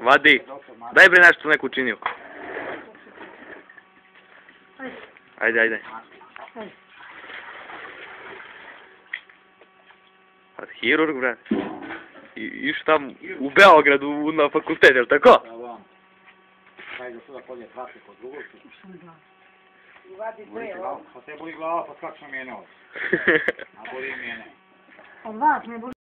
Vadi. Daj bre nešto neku učinio. Ajde, ajde. Pa hirurg, bre. I, iš tam u Beogradu na fakultet, jel tako? Da, vam. Kaj da sada podje trafi kod drugog? Uvadi dve, ovo. Pa te boli glava, pa kako mi je nos. A boli mene. Od vas ne boli.